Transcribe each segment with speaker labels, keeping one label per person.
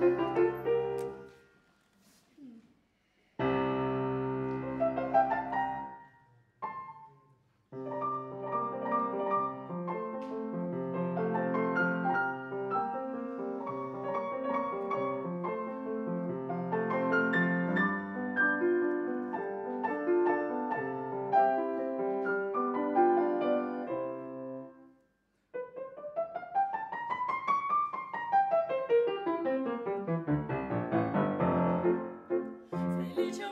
Speaker 1: Música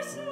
Speaker 1: Christ.